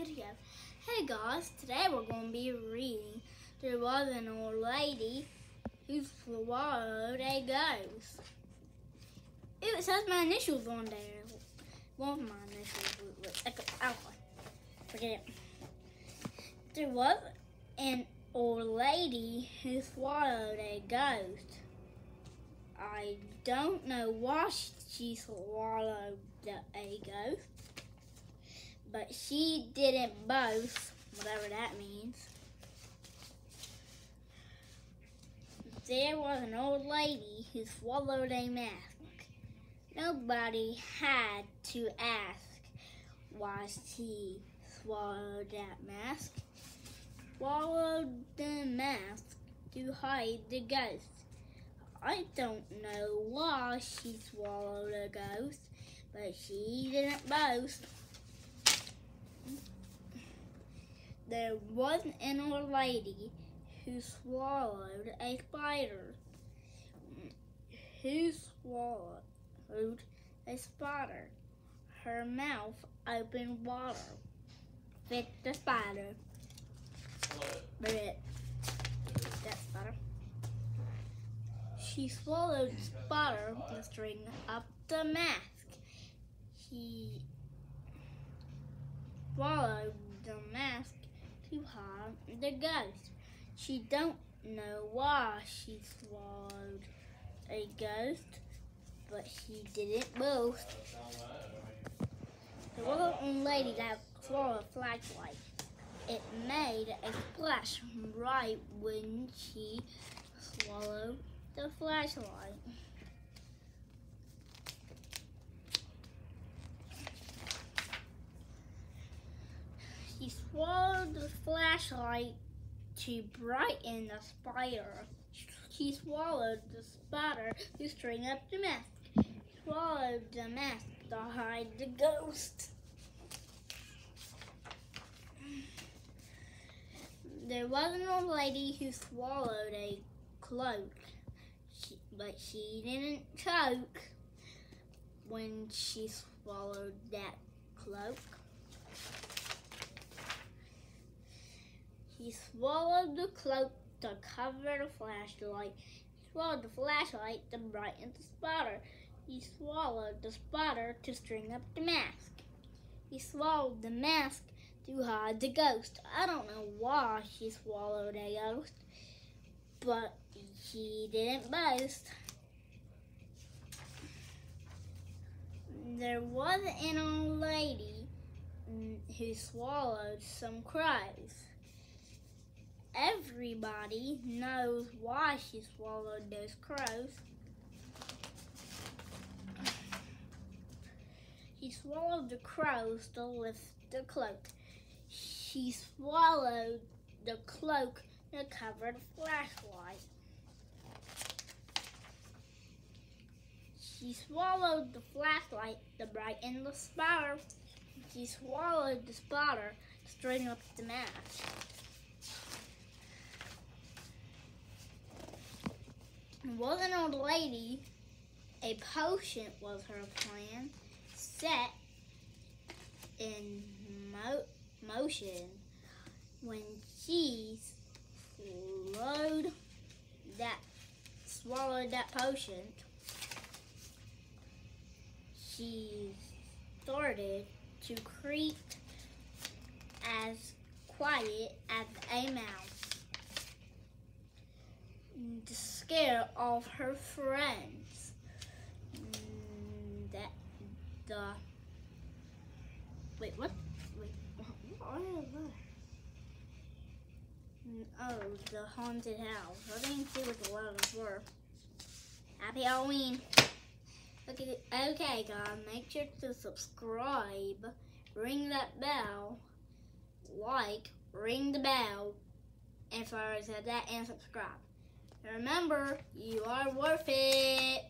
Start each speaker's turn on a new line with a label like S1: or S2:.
S1: Hey guys, today we're going to be reading There Was an Old Lady Who Swallowed a Ghost. It says my initials on there. One of my initials was like alpha. Forget it. There was an old lady who swallowed a ghost. I don't know why she swallowed a ghost but she didn't boast, whatever that means. There was an old lady who swallowed a mask. Nobody had to ask why she swallowed that mask. Swallowed the mask to hide the ghost. I don't know why she swallowed a ghost, but she didn't boast. There was an old lady who swallowed a spider. Who swallowed a spider? Her mouth opened water. Fit the spider. But that spider. She swallowed the spider to string up the mask. She swallowed the mask to harm the ghost. She don't know why she swallowed a ghost, but she didn't was an old lady that swallowed a flashlight. It made a splash right when she swallowed the flashlight. He swallowed the flashlight to brighten the spider. He swallowed the spider to string up the mask. He swallowed the mask to hide the ghost. There was an old lady who swallowed a cloak, she, but she didn't choke when she swallowed that cloak. He swallowed the cloak to cover the flashlight. He swallowed the flashlight to brighten the spotter. He swallowed the spotter to string up the mask. He swallowed the mask to hide the ghost. I don't know why she swallowed a ghost, but she didn't boast. There was an old lady who swallowed some crows everybody knows why she swallowed those crows. She swallowed the crows to lift the cloak. She swallowed the cloak to cover the flashlight. She swallowed the flashlight to brighten the spotter. She swallowed the spotter to straighten up the mask. Was an old lady. A potion was her plan, set in mo motion when she swallowed that swallowed that potion. She started to creep as quiet as a mouse to scare of her friends. Mm, that the wait what? Wait, what? Mm, oh, the haunted house. I didn't see what the letters were. Happy Halloween. Okay, okay, guys, make sure to subscribe, ring that bell, like, ring the bell, I said that, and subscribe. Remember, you are worth it.